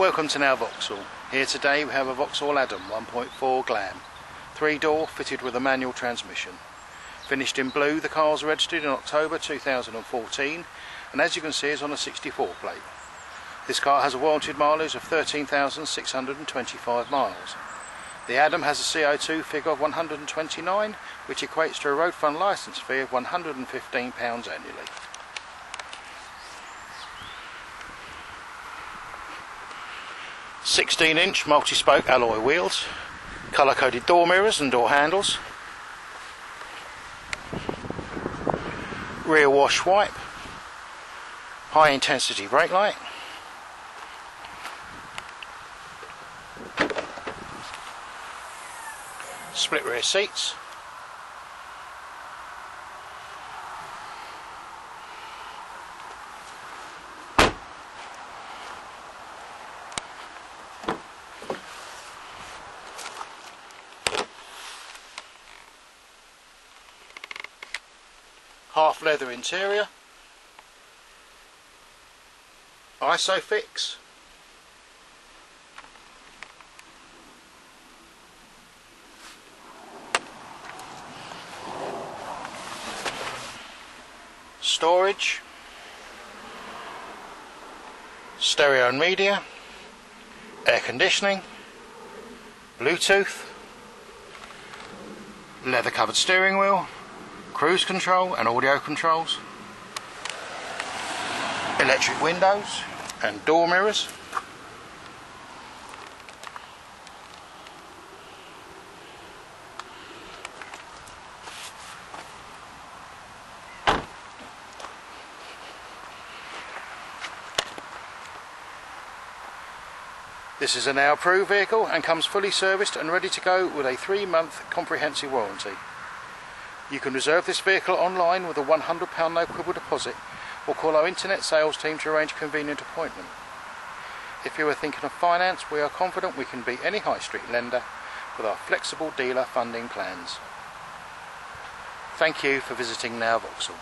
welcome to Now Vauxhall. Here today we have a Vauxhall Adam 1.4 Glam. Three door, fitted with a manual transmission. Finished in blue, the car was registered in October 2014 and as you can see is on a 64 plate. This car has a warranted mileage of 13,625 miles. The Adam has a CO2 figure of 129 which equates to a road fund licence fee of £115 annually. 16 inch multi-spoke alloy wheels, colour coded door mirrors and door handles, rear wash wipe, high intensity brake light, split rear seats, half leather interior, ISOFIX, storage, stereo and media, air conditioning, Bluetooth, leather covered steering wheel, cruise control and audio controls, electric windows and door mirrors, This is a now approved vehicle and comes fully serviced and ready to go with a three month comprehensive warranty. You can reserve this vehicle online with a £100 no quibble deposit or call our internet sales team to arrange a convenient appointment. If you are thinking of finance, we are confident we can beat any high street lender with our flexible dealer funding plans. Thank you for visiting Now Vauxhall.